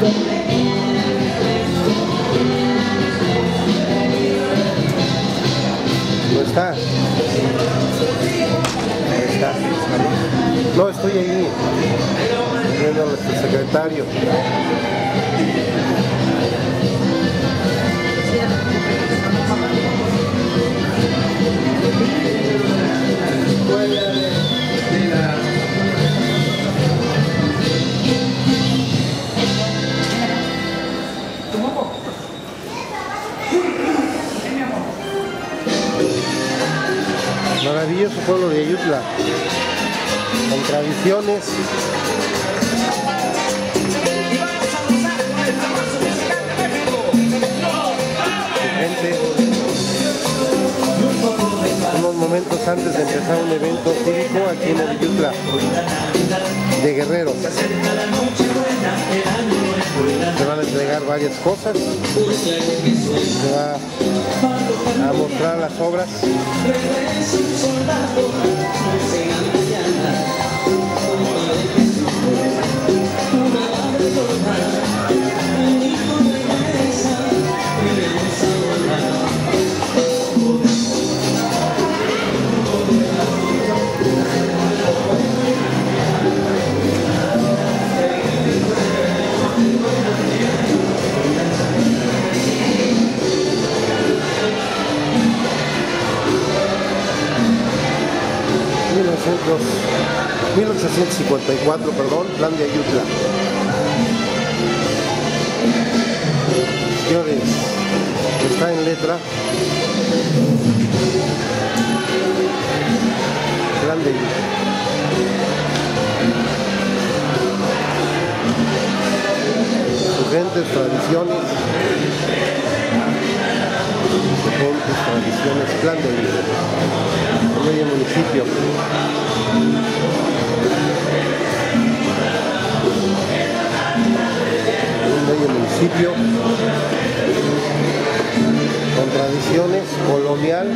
¿No estás? ¿Estás? No, estoy ahí. Estoy viendo al secretario. Maravilloso pueblo de Ayutla, con tradiciones. Unos momentos antes de empezar un evento cívico aquí en Ayutla, de guerreros. Se van a entregar varias cosas, se a mostrar las obras. 1854, perdón, plan de Ayutla. Señores, está en letra. Plan de Ayutla. Sus gentes, tradiciones. Sus tradiciones, plan de Ayutla. Medio municipio. un medio municipio con tradiciones colonial